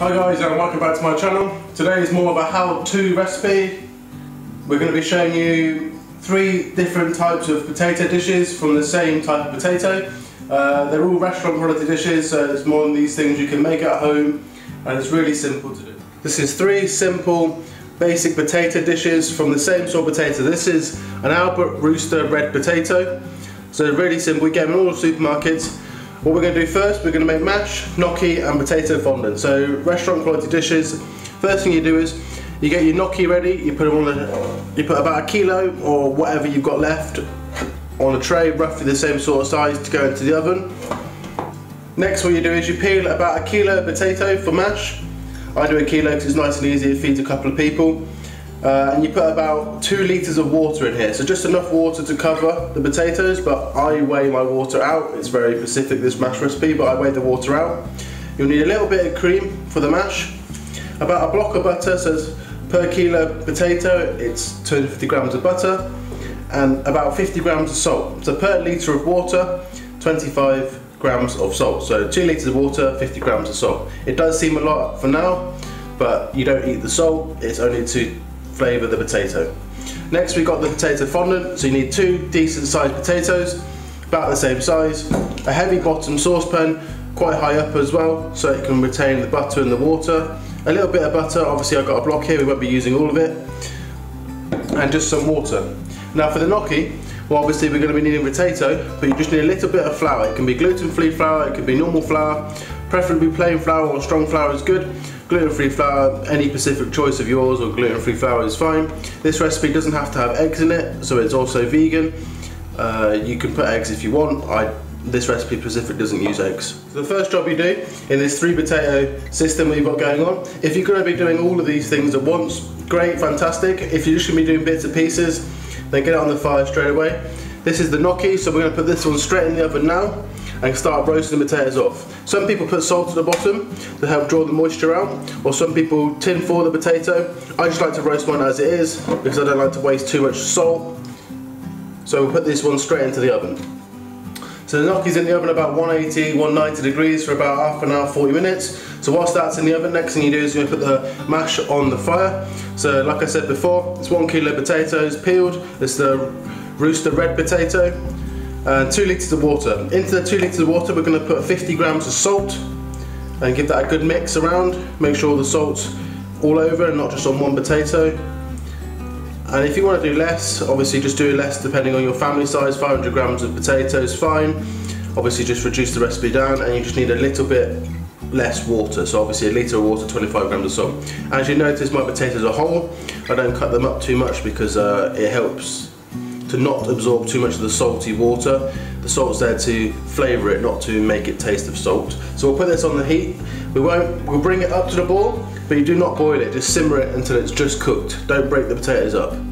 Hi guys and welcome back to my channel. Today is more of a how-to recipe. We're going to be showing you three different types of potato dishes from the same type of potato. Uh, they're all restaurant quality dishes so it's more than these things you can make at home and it's really simple to do. This is three simple basic potato dishes from the same sort of potato. This is an Albert Rooster red potato. So really simple, we get them in all the supermarkets. What we're going to do first, we're going to make mash, gnocchi and potato fondant. So restaurant quality dishes. First thing you do is you get your gnocchi ready, you put on you put about a kilo or whatever you've got left on a tray, roughly the same sort of size to go into the oven. Next what you do is you peel about a kilo of potato for mash. I do a kilo because it's nice and easy, it feeds a couple of people. Uh, and you put about two litres of water in here, so just enough water to cover the potatoes, but I weigh my water out. It's very specific, this mash recipe, but I weigh the water out. You'll need a little bit of cream for the mash, about a block of butter, so per kilo potato, it's 250 grams of butter, and about 50 grams of salt. So per litre of water, 25 grams of salt. So 2 litres of water, 50 grams of salt. It does seem a lot for now, but you don't eat the salt, it's only to flavour the potato. Next we got the potato fondant, so you need two decent sized potatoes, about the same size, a heavy bottom saucepan, quite high up as well, so it can retain the butter and the water, a little bit of butter, obviously I've got a block here, we won't be using all of it, and just some water. Now for the gnocchi, well obviously we're going to be needing potato, but you just need a little bit of flour. It can be gluten-free flour, it can be normal flour, preferably plain flour or strong flour is good. Gluten-free flour, any specific choice of yours or gluten-free flour is fine. This recipe doesn't have to have eggs in it, so it's also vegan. Uh, you can put eggs if you want. I, this recipe specific doesn't use eggs. the first job you do in this three potato system we've got going on, if you're going to be doing all of these things at once, great, fantastic. If you're just going to be doing bits and pieces, then get it on the fire straight away. This is the gnocchi, so we're going to put this one straight in the oven now and start roasting the potatoes off. Some people put salt at the bottom to help draw the moisture out, or some people tin foil the potato. I just like to roast mine as it is because I don't like to waste too much salt. So we'll put this one straight into the oven. So the gnocchi's in the oven about 180, 190 degrees for about half an hour, 40 minutes. So whilst that's in the oven, next thing you do is you're to put the mash on the fire. So like I said before, it's one kilo potatoes peeled. It's the rooster red potato and two litres of water. Into the two litres of water we're going to put 50 grams of salt and give that a good mix around. Make sure the salt's all over and not just on one potato. And if you want to do less, obviously just do less depending on your family size. 500 grams of potatoes, fine. Obviously just reduce the recipe down and you just need a little bit less water. So obviously a litre of water, 25 grams of salt. As you notice my potatoes are whole. I don't cut them up too much because uh, it helps to not absorb too much of the salty water. The salt's there to flavour it, not to make it taste of salt. So we'll put this on the heat. We won't, we'll bring it up to the boil, but you do not boil it, just simmer it until it's just cooked. Don't break the potatoes up.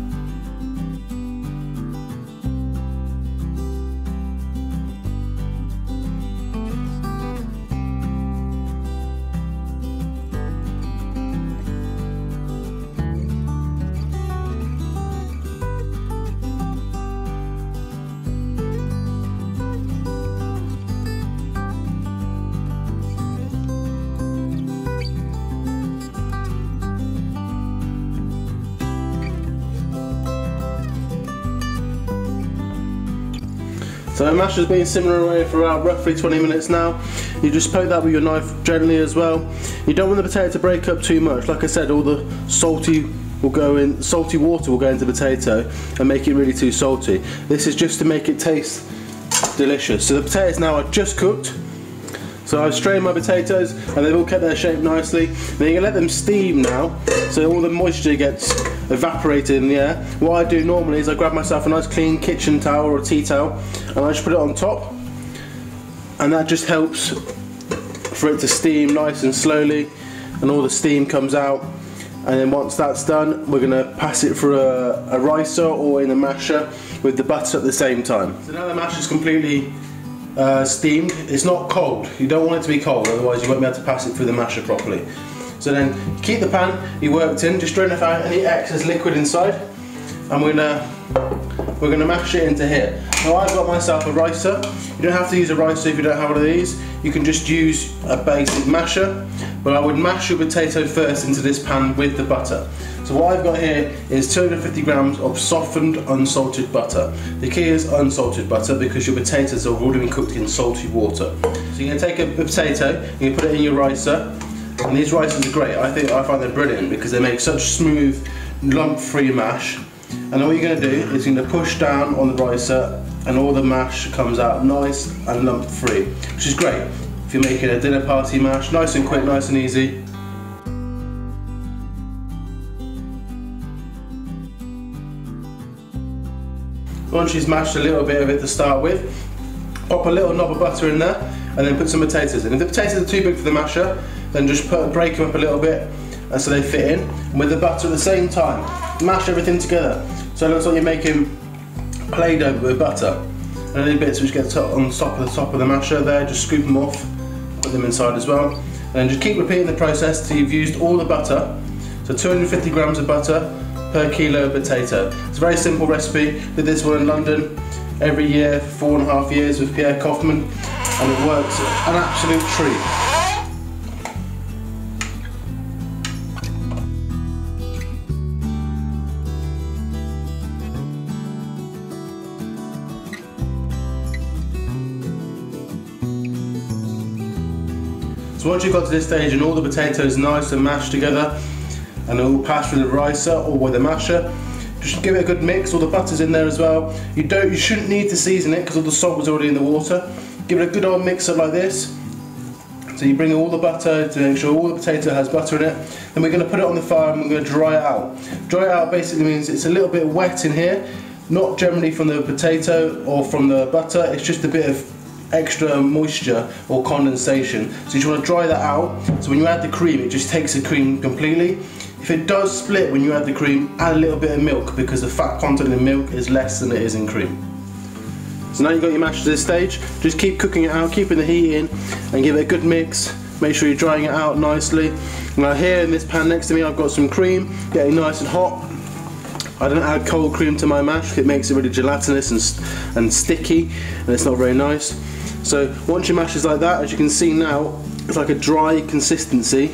The mash has been simmering away for about roughly 20 minutes now. You just poke that with your knife gently as well. You don't want the potato to break up too much. Like I said, all the salty will go in, salty water will go into the potato and make it really too salty. This is just to make it taste delicious. So the potatoes now are just cooked. So I've strained my potatoes and they've all kept their shape nicely. Then you can let them steam now, so all the moisture gets evaporated in the air. What I do normally is I grab myself a nice clean kitchen towel or a tea towel and I just put it on top and that just helps for it to steam nice and slowly and all the steam comes out and then once that's done we're going to pass it through a, a ricer or in a masher with the butter at the same time. So now the mash is completely uh, steamed, it's not cold, you don't want it to be cold otherwise you won't be able to pass it through the masher properly. So then keep the pan you worked in, just drain off out any excess liquid inside. I'm going to we're to mash it into here. Now I've got myself a ricer. You don't have to use a ricer if you don't have one of these. You can just use a basic masher, but I would mash your potato first into this pan with the butter. So what I've got here is 250 grams of softened unsalted butter. The key is unsalted butter because your potatoes have already been cooked in salty water. So you're to take a potato, you're gonna put it in your ricer, and these ricers are great. I think I find they're brilliant because they make such smooth, lump-free mash. And all you're going to do is you're going to push down on the ricer and all the mash comes out nice and lump free, which is great. If you're making a dinner party mash, nice and quick, nice and easy. Once you've mashed a little bit of it to start with, pop a little knob of butter in there and then put some potatoes in. If the potatoes are too big for the masher, then just put, break them up a little bit and so they fit in. With the butter at the same time, mash everything together. So it looks like you're making Play-Doh with butter. And any bits which get on top of the top of the masher there, just scoop them off, put them inside as well. And then just keep repeating the process till you've used all the butter. So 250 grams of butter per kilo of potato. It's a very simple recipe. Did this one in London every year for four and a half years with Pierre Koffmann and it works an absolute treat. Once you've got to this stage and all the potatoes nice and mashed together and all passed through the ricer or with a masher, just give it a good mix, all the butter's in there as well. You don't, you shouldn't need to season it because all the salt was already in the water. Give it a good old mixer like this. So you bring all the butter to make sure all the potato has butter in it. Then we're going to put it on the fire and we're going to dry it out. Dry it out basically means it's a little bit wet in here, not generally from the potato or from the butter, it's just a bit of extra moisture or condensation. So you just want to dry that out. So when you add the cream, it just takes the cream completely. If it does split when you add the cream, add a little bit of milk because the fat content in milk is less than it is in cream. So now you've got your mash to this stage, just keep cooking it out, keeping the heat in and give it a good mix. Make sure you're drying it out nicely. Now here in this pan next to me I've got some cream, getting nice and hot. I don't add cold cream to my mash, it makes it really gelatinous and, and sticky and it's not very nice. So once your mash is like that, as you can see now, it's like a dry consistency,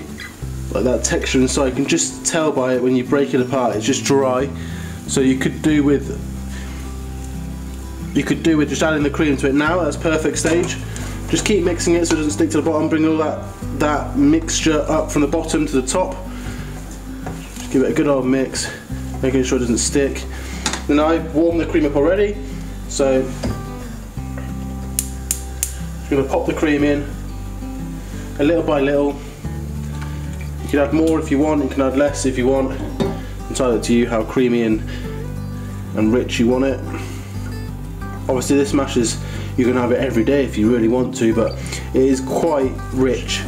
like that texture inside. You can just tell by it when you break it apart, it's just dry. So you could do with you could do with just adding the cream to it now, that's perfect stage. Just keep mixing it so it doesn't stick to the bottom, bring all that, that mixture up from the bottom to the top. Just give it a good old mix, making sure it doesn't stick. Then I've warmed the cream up already, so you're going to pop the cream in, a little by little. You can add more if you want, you can add less if you want. Entirely to you how creamy and, and rich you want it. Obviously this mash is, you can have it every day if you really want to, but it is quite rich.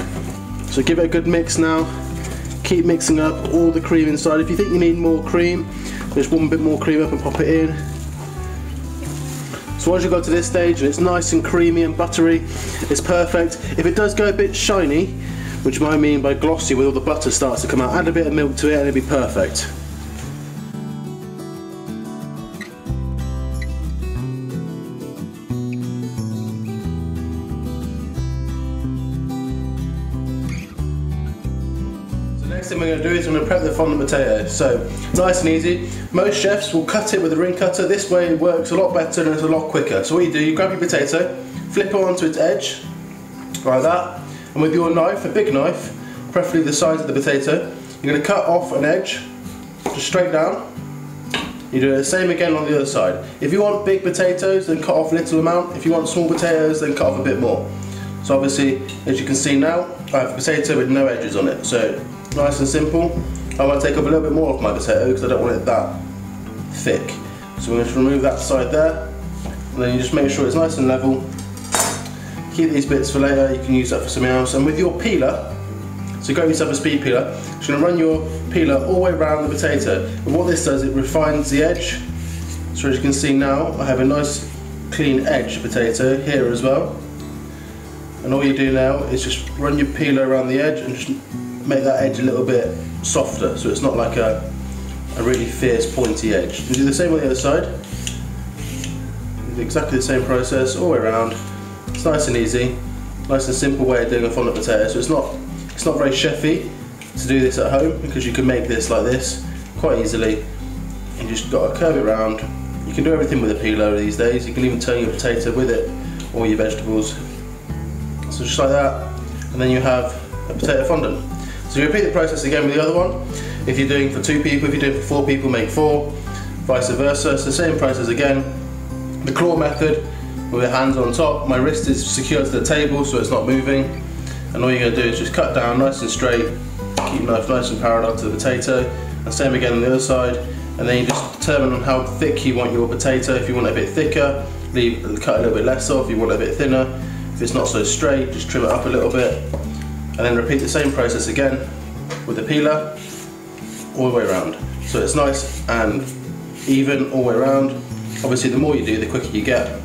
So give it a good mix now. Keep mixing up all the cream inside. If you think you need more cream, just one bit more cream up and pop it in. So once you got to this stage and it's nice and creamy and buttery, it's perfect. If it does go a bit shiny, which I mean by glossy where all the butter starts to come out, add a bit of milk to it and it'll be perfect. Prep the fondant potato. So, nice and easy. Most chefs will cut it with a ring cutter. This way it works a lot better and it's a lot quicker. So what you do, you grab your potato, flip it onto its edge, like that. And with your knife, a big knife, preferably the size of the potato, you're going to cut off an edge, just straight down. You do the same again on the other side. If you want big potatoes, then cut off a little amount. If you want small potatoes, then cut off a bit more. So obviously, as you can see now, I have a potato with no edges on it. So nice and simple. I want to take up a little bit more of my potato because I don't want it that thick. So we're going to remove that side there. And then you just make sure it's nice and level. Keep these bits for later, you can use that for something else. And with your peeler, so grab yourself a speed peeler, just going to run your peeler all the way around the potato. And what this does, it refines the edge. So as you can see now, I have a nice clean edge potato here as well. And all you do now is just run your peeler around the edge and just make that edge a little bit softer so it's not like a, a really fierce pointy edge. Do the same on the other side. exactly the same process all the way around. It's nice and easy, nice and simple way of doing a fondant potato. So it's not it's not very chefy to do this at home because you can make this like this quite easily. You just got to curve it around. You can do everything with a peeler these days. You can even turn your potato with it or your vegetables. So just like that, and then you have a potato fondant. So you repeat the process again with the other one. If you're doing for two people, if you're doing for four people, make four, vice versa. It's the same process again. The claw method, with the hands on top. My wrist is secured to the table so it's not moving. And all you're to do is just cut down nice and straight, keep knife nice and parallel to the potato. And same again on the other side. And then you just determine on how thick you want your potato. If you want it a bit thicker, leave cut a little bit less off. If you want it a bit thinner, if it's not so straight, just trim it up a little bit. And then repeat the same process again with the peeler all the way around. So it's nice and even all the way around. Obviously the more you do, the quicker you get.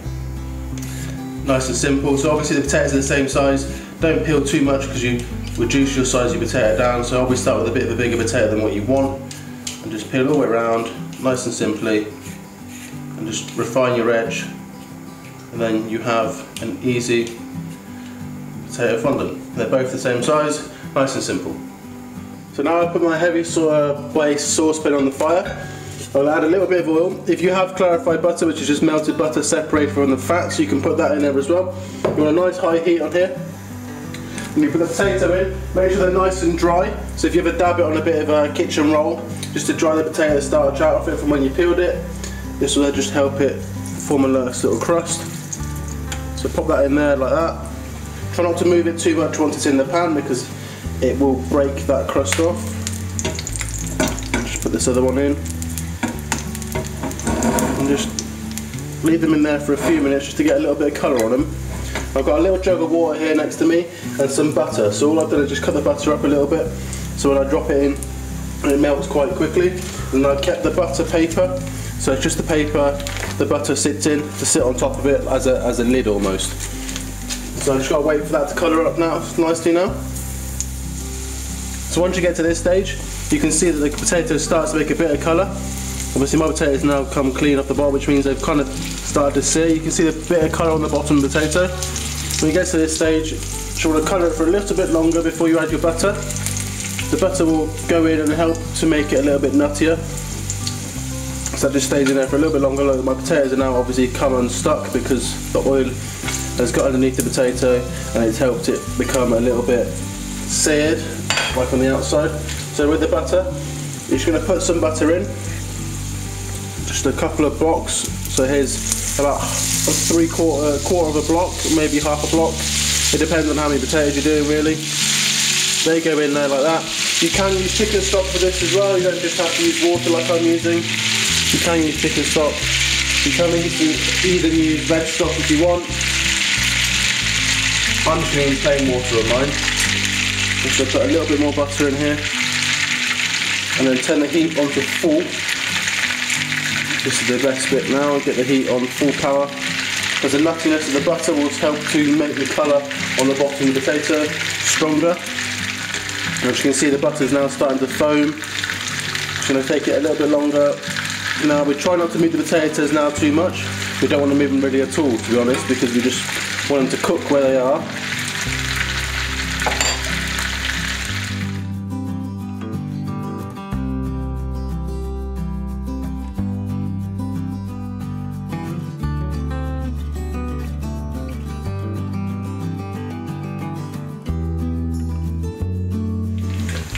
Nice and simple. So obviously the potatoes are the same size. Don't peel too much because you reduce your size of your potato down. So always start with a bit of a bigger potato than what you want. And just peel all the way around, nice and simply. And just refine your edge. And then you have an easy potato fondant. They're both the same size, nice and simple. So now I put my heavy base uh, saucepan on the fire. I'll add a little bit of oil. If you have clarified butter, which is just melted butter separated from the fats, so you can put that in there as well. You want a nice high heat on here. And you put the potato in, make sure they're nice and dry. So if you ever dab it on a bit of a kitchen roll, just to dry the potato starch out of it from when you peeled it, this will just help it form a nice little crust. So pop that in there like that. Try not to move it too much once it's in the pan because it will break that crust off. Just put this other one in. And just leave them in there for a few minutes just to get a little bit of colour on them. I've got a little jug of water here next to me and some butter. So all I've done is just cut the butter up a little bit. So when I drop it in, it melts quite quickly. And I've kept the butter paper. So it's just the paper the butter sits in to sit on top of it as a, as a lid almost. So I just gotta wait for that to colour up now nicely now. So once you get to this stage, you can see that the potato starts to make a bit of colour. Obviously my potatoes now come clean off the bowl, which means they've kind of started to sear. You can see the bit of colour on the bottom of the potato. When you get to this stage, you want to colour it for a little bit longer before you add your butter. The butter will go in and help to make it a little bit nuttier. So that just stays in there for a little bit longer. my potatoes are now obviously come unstuck because the oil has got underneath the potato and it's helped it become a little bit seared, like on the outside. So with the butter, you're just going to put some butter in, just a couple of blocks. So here's about a three quarter, quarter of a block, maybe half a block. It depends on how many potatoes you're doing really. They go in there like that. You can use chicken stock for this as well, you don't just have to use water like I'm using. You can use chicken stock. You can even use veg stock if you want. Going to use plain water of mine. Just put a little bit more butter in here. And then turn the heat on to full. This is the best bit now, get the heat on full power. Because the nuttiness of the butter will help to make the colour on the bottom of the potato stronger. And as you can see the butter is now starting to foam. Just going to take it a little bit longer. Now we try not to move the potatoes now too much. We don't want to move them really at all to be honest because we just want them to cook where they are.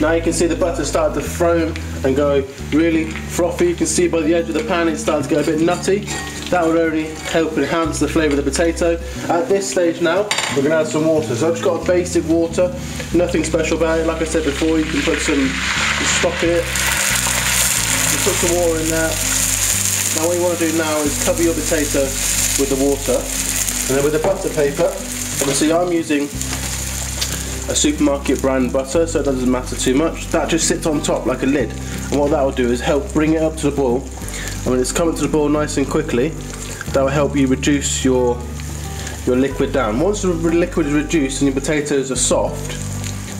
Now you can see the butter start to foam and go really frothy. You can see by the edge of the pan it's starting to go a bit nutty. That will only help enhance the flavour of the potato. At this stage now, we're going to add some water. So I've just got a basic water, nothing special about it. Like I said before, you can put some, stock in it. You put some water in there. Now what you want to do now is cover your potato with the water. And then with the butter paper, obviously I'm using a supermarket brand butter so it doesn't matter too much. That just sits on top like a lid and what that will do is help bring it up to the boil and when it's coming to the boil nice and quickly that will help you reduce your your liquid down. Once the liquid is reduced and your potatoes are soft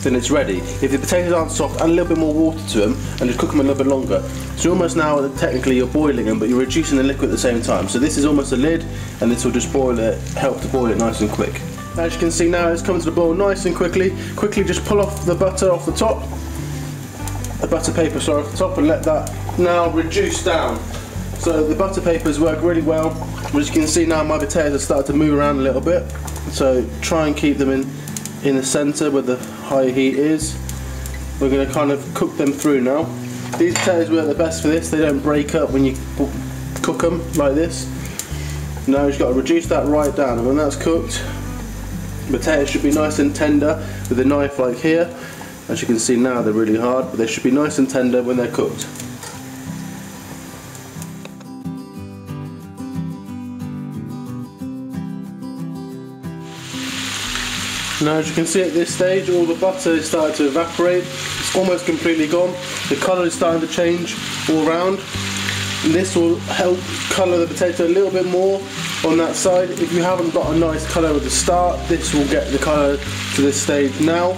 then it's ready. If the potatoes aren't soft, add a little bit more water to them and just cook them a little bit longer. So almost now, technically you're boiling them, but you're reducing the liquid at the same time. So this is almost a lid, and this will just boil it, help to boil it nice and quick. As you can see now, it's come to the boil nice and quickly. Quickly just pull off the butter off the top, the butter paper sorry off the top, and let that now reduce down. So the butter papers work really well. As you can see now, my potatoes have started to move around a little bit. So try and keep them in in the center where the high heat is. We're going to kind of cook them through now. These potatoes work the best for this, they don't break up when you cook them like this. Now you've got to reduce that right down and when that's cooked, potatoes should be nice and tender with a knife like here. As you can see now they're really hard, but they should be nice and tender when they're cooked. Now as you can see at this stage all the butter is starting to evaporate, it's almost completely gone, the colour is starting to change all around and this will help colour the potato a little bit more on that side. If you haven't got a nice colour at the start, this will get the colour to this stage now.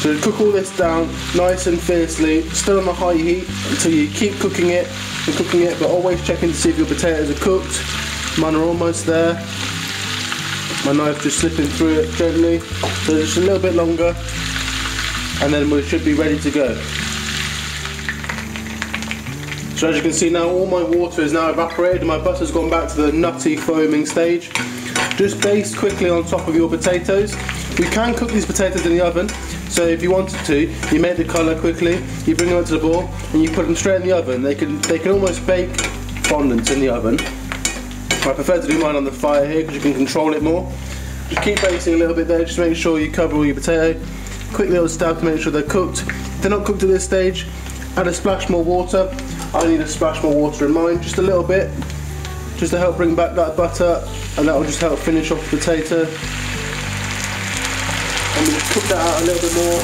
So cook all this down nice and fiercely, still on the high heat until you keep cooking it and cooking it, but always checking to see if your potatoes are cooked. Mine are almost there my knife just slipping through it gently so just a little bit longer and then we should be ready to go so as you can see now all my water is now evaporated and my butter's gone back to the nutty foaming stage just baste quickly on top of your potatoes we can cook these potatoes in the oven so if you wanted to you make the colour quickly you bring them up to the boil and you put them straight in the oven they can they can almost bake fondant in the oven I prefer to do mine on the fire here because you can control it more. Just keep basting a little bit there, just make sure you cover all your potato. Quick little stab to make sure they're cooked. If they're not cooked at this stage, add a splash more water. I need a splash more water in mine, just a little bit, just to help bring back that butter, and that will just help finish off the potato. And we just cook that out a little bit more.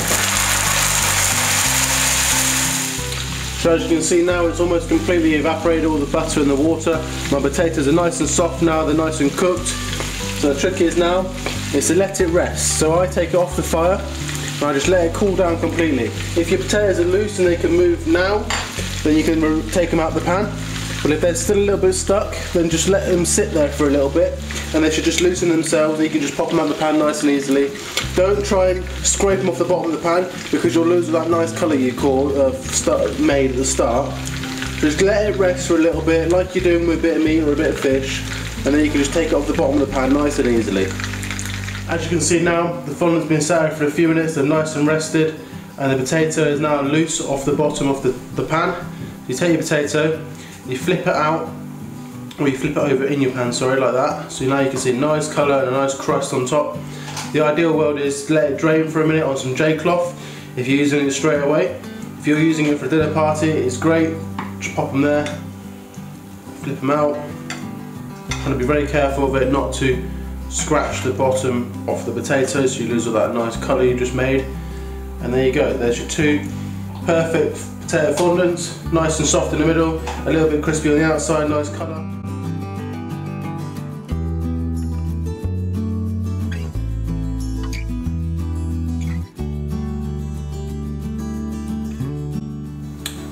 So as you can see now it's almost completely evaporated all the butter and the water. My potatoes are nice and soft now, they're nice and cooked. So the trick is now is to let it rest. So I take it off the fire I just let it cool down completely. If your potatoes are loose and they can move now, then you can take them out of the pan. But if they're still a little bit stuck, then just let them sit there for a little bit and they should just loosen themselves. You can just pop them out of the pan nice and easily. Don't try and scrape them off the bottom of the pan because you'll lose that nice colour you call uh, made at the start. Just let it rest for a little bit like you're doing with a bit of meat or a bit of fish and then you can just take it off the bottom of the pan nice and easily. As you can see now, the fondant's been sat for a few minutes, they're nice and rested and the potato is now loose off the bottom of the, the pan. You take your potato, you flip it out or you flip it over in your pan, sorry, like that. So now you can see nice colour and a nice crust on top. The ideal world is let it drain for a minute on some J cloth if you're using it straight away. If you're using it for a dinner party, it's great. Just pop them there, flip them out. And be very careful of it not to scratch the bottom off the potatoes so you lose all that nice colour you just made. And there you go, there's your two perfect potato fondants, nice and soft in the middle, a little bit crispy on the outside, nice colour.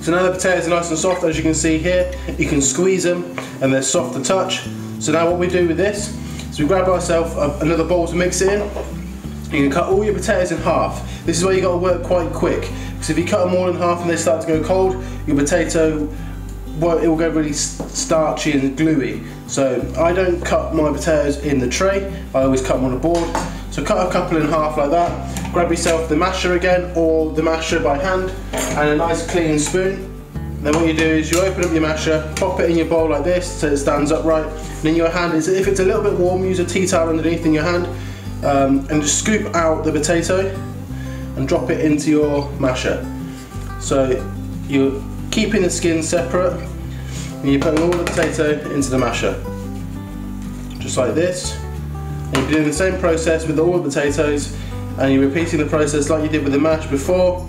So now the potatoes are nice and soft, as you can see here, you can squeeze them and they're soft to touch. So now what we do with this is we grab ourselves another bowl to mix in. You can cut all your potatoes in half. This is where you got to work quite quick because if you cut them all in half and they start to go cold, your potato well, it will go really starchy and gluey. So I don't cut my potatoes in the tray, I always cut them on a board. So cut a couple in half like that, grab yourself the masher again or the masher by hand and a nice clean spoon. Then what you do is you open up your masher, pop it in your bowl like this so it stands upright. And in your hand, is if it's a little bit warm, use a tea towel underneath in your hand um, and just scoop out the potato and drop it into your masher. So you're keeping the skin separate and you're putting all the potato into the masher. Just like this. And you're doing the same process with all the potatoes and you're repeating the process like you did with the mash before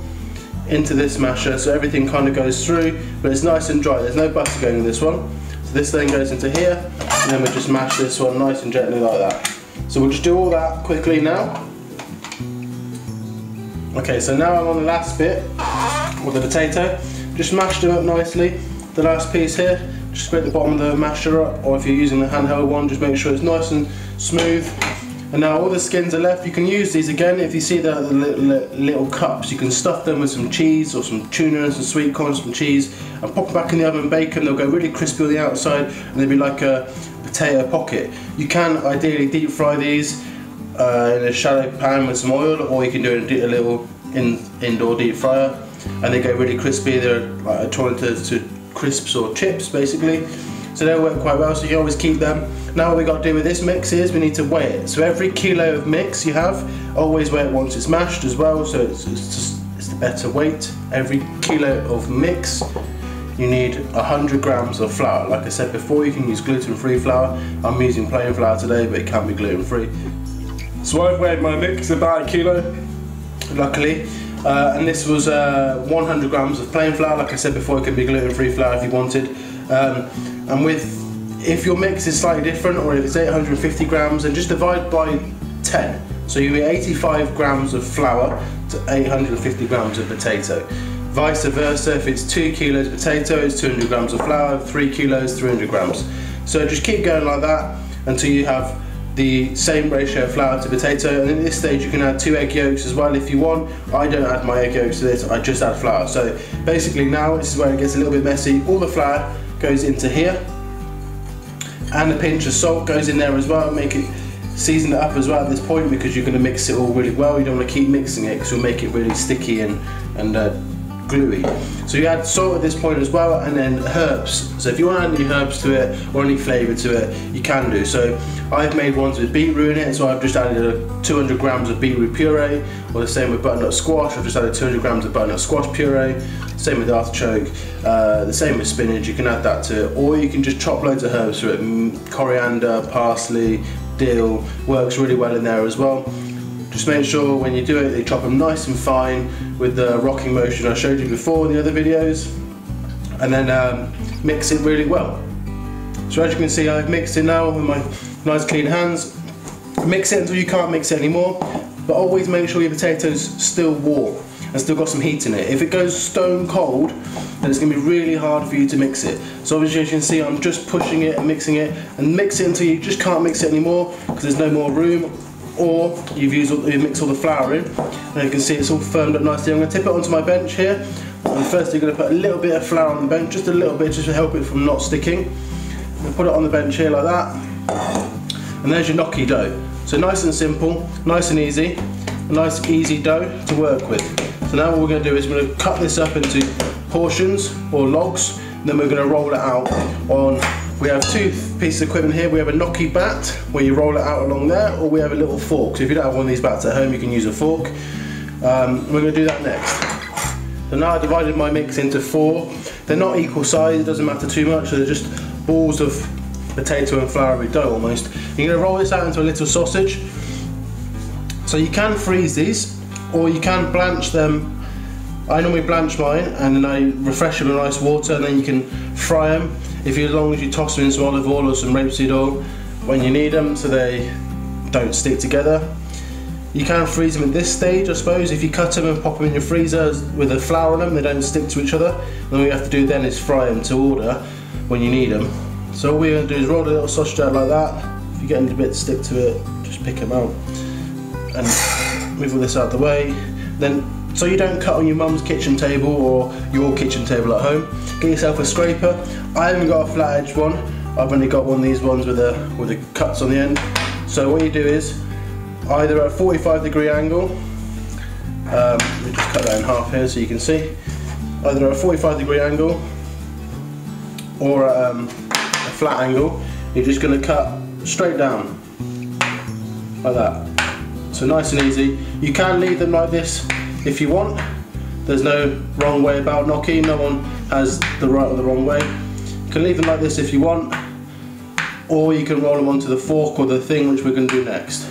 into this masher so everything kind of goes through but it's nice and dry. There's no butter going in this one. So this then goes into here and then we just mash this one nice and gently like that. So we'll just do all that quickly now. Okay, so now I'm on the last bit with the potato. Just mash them up nicely. The last piece here, just scrape the bottom of the masher up, or if you're using the handheld one, just make sure it's nice and smooth. And now all the skins are left. You can use these again if you see the, little, cups. You can stuff them with some cheese or some tuna and some sweet corn, some cheese, and pop them back in the oven and bake them. They'll go really crispy on the outside, and they'll be like a potato pocket. You can ideally deep fry these uh, in a shallow pan with some oil, or you can do it in a little in, indoor deep fryer, and they go really crispy. They're like trying to, to crisps or chips, basically. So they work quite well, so you can always keep them. Now what we got to do with this mix is we need to weigh it. So every kilo of mix you have, always weigh it once it's mashed as well, so it's, it's just it's the better weight. Every kilo of mix, you need 100 grams of flour. Like I said before, you can use gluten-free flour. I'm using plain flour today, but it can be gluten-free. So I've weighed my mix about a kilo, luckily. Uh, and this was uh, 100 grams of plain flour. Like I said before, it could be gluten-free flour if you wanted. Um, and with if your mix is slightly different or if it's 850 grams then just divide by 10 so you get 85 grams of flour to 850 grams of potato. Vice versa if it's 2 kilos potato it's 200 grams of flour 3 kilos 300 grams. So just keep going like that until you have the same ratio of flour to potato. And at this stage you can add two egg yolks as well if you want. I don't add my egg yolks to this I just add flour. So basically now this is where it gets a little bit messy. All the flour goes into here. And a pinch of salt goes in there as well make it season it up as well at this point because you're going to mix it all really well. You don't want to keep mixing it because you'll make it really sticky and and uh, gluey. So you add salt at this point as well and then herbs. So if you want to add any herbs to it or any flavour to it you can do. So I've made ones with beetroot in it so I've just added 200 grams of beetroot puree or the same with butternut squash. I've just added 200 grams of butternut squash puree. Same with artichoke, uh, the same with spinach, you can add that to it, or you can just chop loads of herbs to it, coriander, parsley, dill, works really well in there as well. Just make sure when you do it, they chop them nice and fine with the rocking motion I showed you before in the other videos, and then um, mix it really well. So as you can see, I've mixed it now with my nice clean hands. Mix it until you can't mix it anymore, but always make sure your potatoes still warm and still got some heat in it. If it goes stone cold, then it's going to be really hard for you to mix it. So obviously as you can see I'm just pushing it and mixing it and mix it until you just can't mix it anymore because there's no more room or you've used all, you mix all the flour in and you can see it's all firmed up nicely. I'm going to tip it onto my bench here and first you're going to put a little bit of flour on the bench, just a little bit just to help it from not sticking. And put it on the bench here like that and there's your gnocchi dough. So nice and simple, nice and easy, a nice easy dough to work with. So now what we're going to do is we're going to cut this up into portions or logs, then we're going to roll it out on we have two pieces of equipment here. We have a gnocchi bat where you roll it out along there, or we have a little fork. So if you don't have one of these bats at home, you can use a fork. Um, we're going to do that next. So now I've divided my mix into four. They're not equal size, it doesn't matter too much. So they're just balls of potato and floury dough almost. You're going to roll this out into a little sausage. So you can freeze these or you can blanch them. I normally blanch mine and then I refresh them in ice water and then you can fry them if you, as long as you toss them in some olive oil or some rapeseed oil when you need them so they don't stick together. You can freeze them at this stage I suppose if you cut them and pop them in your freezer with a flour on them they don't stick to each other. Then what you have to do then is fry them to order when you need them. So all we're going to do is roll a little sausage out like that. If you get any bits stick to it just pick them out and move all this out of the way. Then, so you don't cut on your mum's kitchen table or your kitchen table at home, get yourself a scraper. I haven't got a flat edge one. I've only got one of these ones with the with the cuts on the end. So what you do is either at a 45 degree angle, um, let me just cut that in half here so you can see, either at a 45 degree angle or at um, a flat angle, you're just going to cut straight down like that. So nice and easy. You can leave them like this if you want. There's no wrong way about gnocchi. No one has the right or the wrong way. You can leave them like this if you want. Or you can roll them onto the fork or the thing which we're going to do next.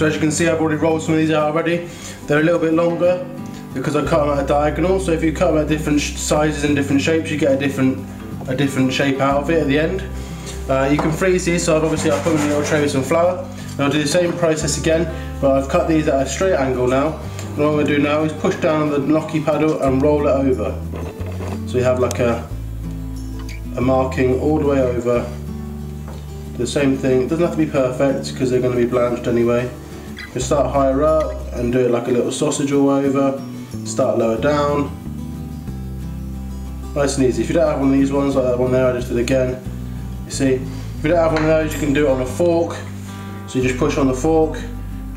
So as you can see I've already rolled some of these out already. They're a little bit longer because I cut them at a diagonal so if you cut them at different sizes and different shapes you get a different a different shape out of it at the end. Uh, you can freeze these so I've obviously I've put them in a little tray with some flour and I'll do the same process again but I've cut these at a straight angle now and what I'm going to do now is push down on the Gnocchi paddle and roll it over. So you have like a, a marking all the way over the same thing, it doesn't have to be perfect because they're going to be blanched anyway. You start higher up and do it like a little sausage all over, start lower down. Nice and easy. If you don't have one of these ones like that one there, I just did again. You see, if you don't have one of those, you can do it on a fork. So you just push on the fork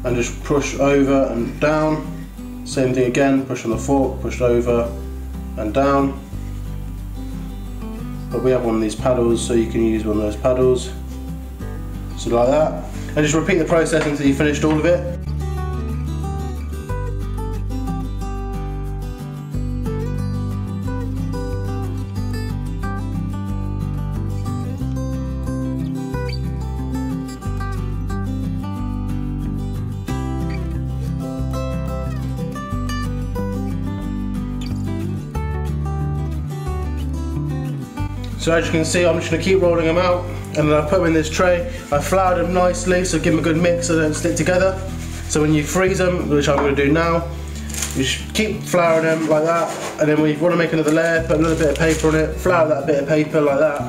and just push over and down. Same thing again, push on the fork, push over and down. But we have one of these paddles, so you can use one of those paddles. So like that. And just repeat the process until you've finished all of it. So as you can see, I'm just going to keep rolling them out and then I put them in this tray. I flour them nicely, so give them a good mix so they don't stick together. So when you freeze them, which I'm going to do now, you keep flouring them like that, and then you want to make another layer, put another bit of paper on it, flour that bit of paper like that,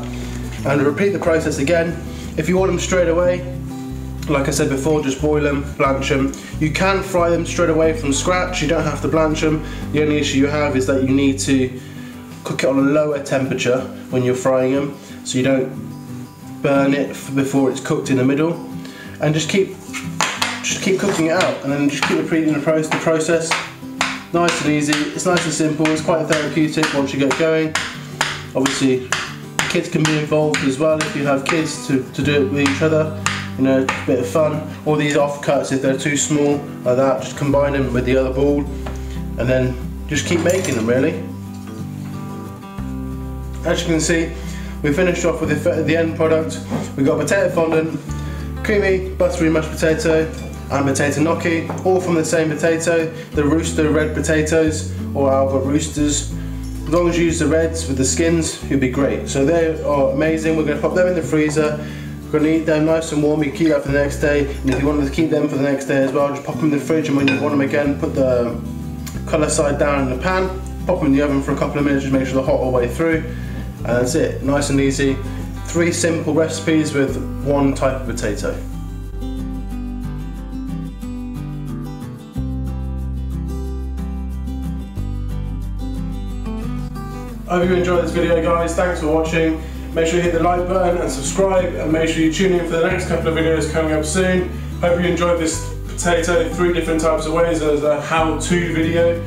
and repeat the process again. If you want them straight away, like I said before, just boil them, blanch them. You can fry them straight away from scratch, you don't have to blanch them. The only issue you have is that you need to cook it on a lower temperature when you're frying them so you don't burn it before it's cooked in the middle. And just keep just keep cooking it out and then just keep repeating the process. Nice and easy it's nice and simple it's quite therapeutic once you get going. Obviously kids can be involved as well if you have kids to, to do it with each other you know a bit of fun. All these offcuts if they're too small like that just combine them with the other ball and then just keep making them really. As you can see, we finished off with the, the end product. We've got potato fondant, creamy buttery mashed potato, and potato gnocchi, all from the same potato, the rooster red potatoes, or Albert Roosters. As long as you use the reds with the skins, you'll be great. So they are amazing. We're going to pop them in the freezer. We're going to eat them nice and warm. You keep that for the next day. And if you want to keep them for the next day as well, just pop them in the fridge. And when you want them again, put the colour side down in the pan. Pop them in the oven for a couple of minutes, just make sure they're hot all the way through. And that's it, nice and easy. Three simple recipes with one type of potato. I hope you enjoyed this video guys, thanks for watching. Make sure you hit the like button and subscribe and make sure you tune in for the next couple of videos coming up soon. Hope you enjoyed this potato three different types of ways as a how-to video.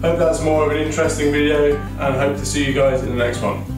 Hope that's more of an interesting video and hope to see you guys in the next one.